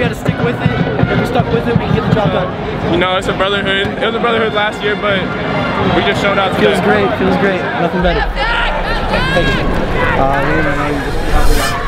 knew we had to stick with it. If we stuck with it, we can get the job done. You know, it's a brotherhood. It was a brotherhood last year, but we just showed out today. Feels great. Feels great. Nothing better. Thank you. Uh,